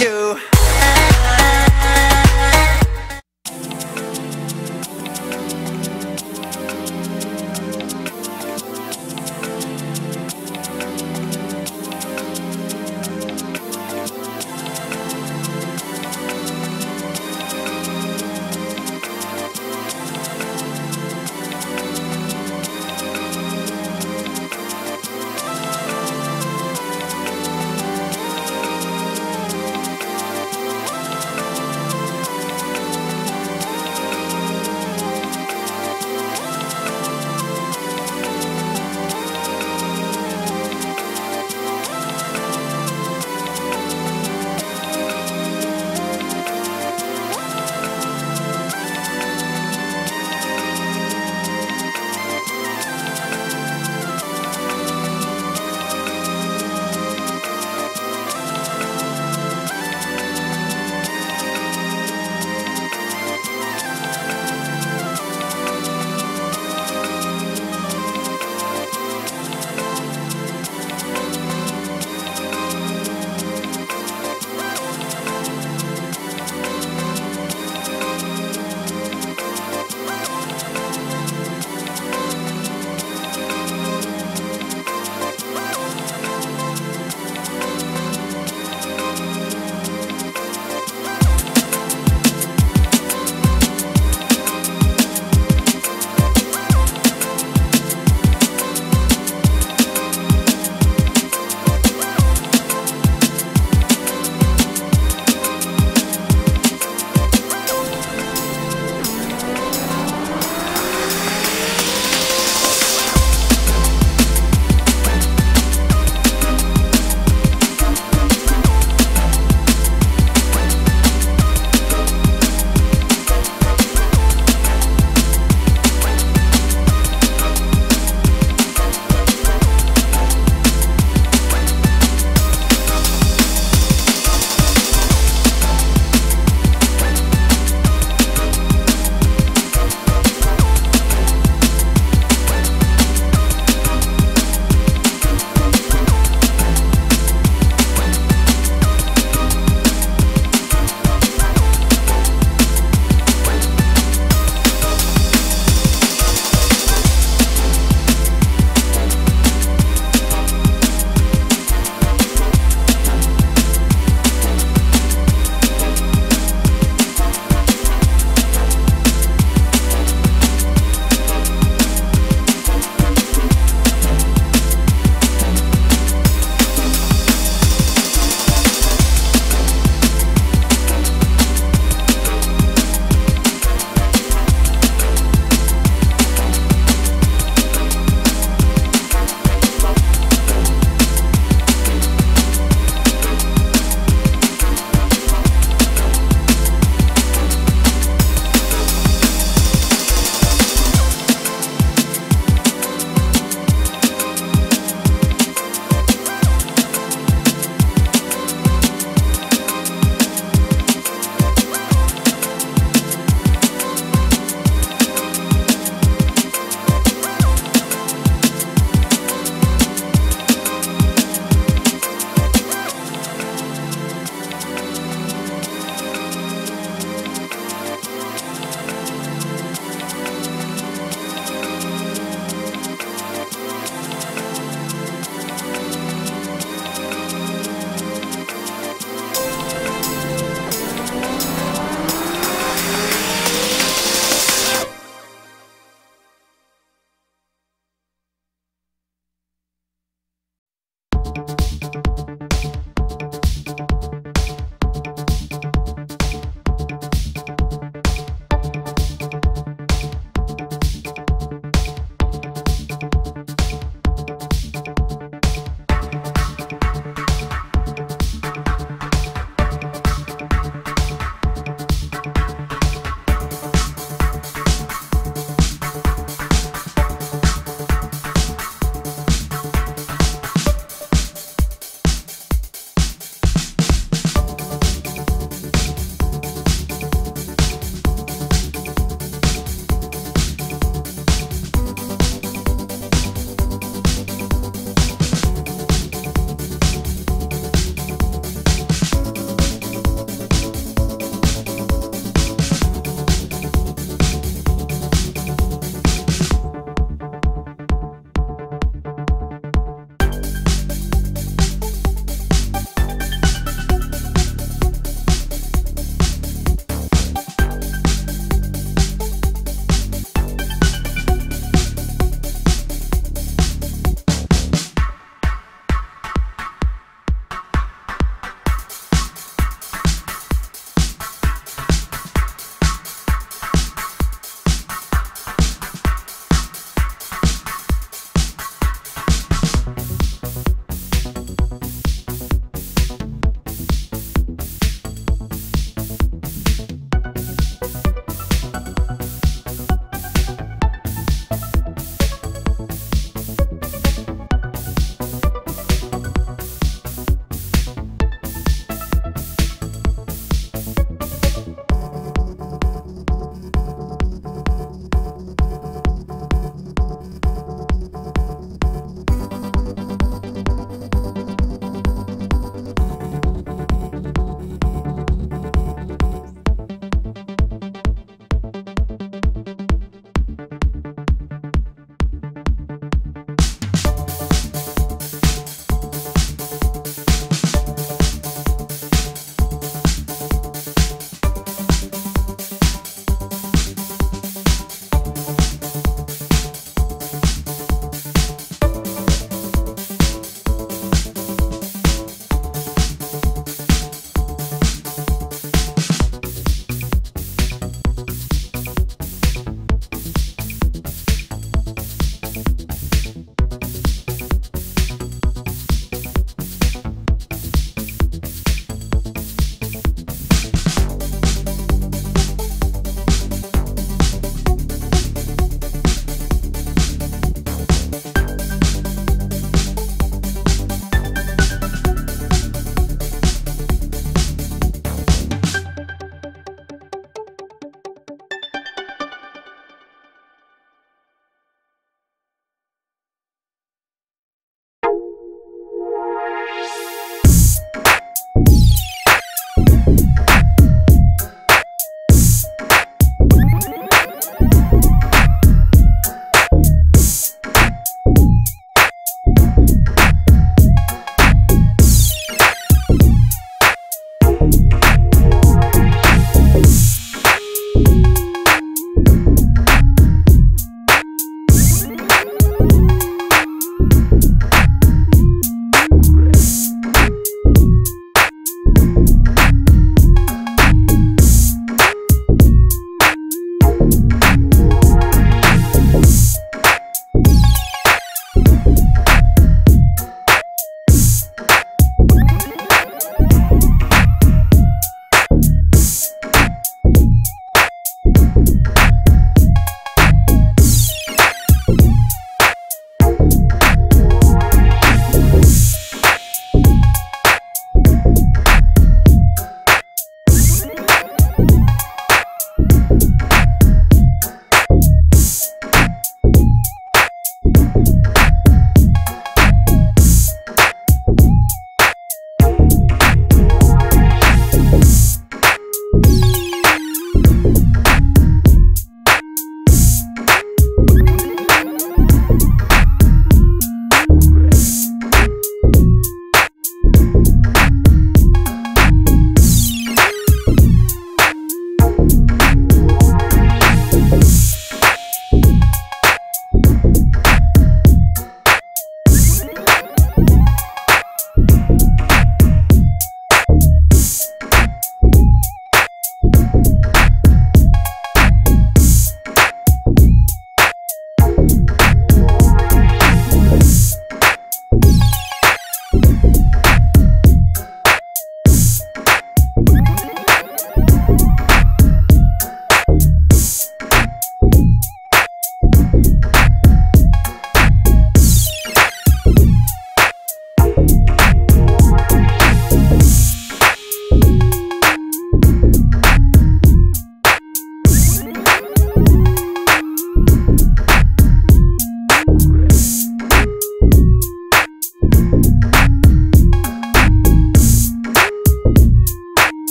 you.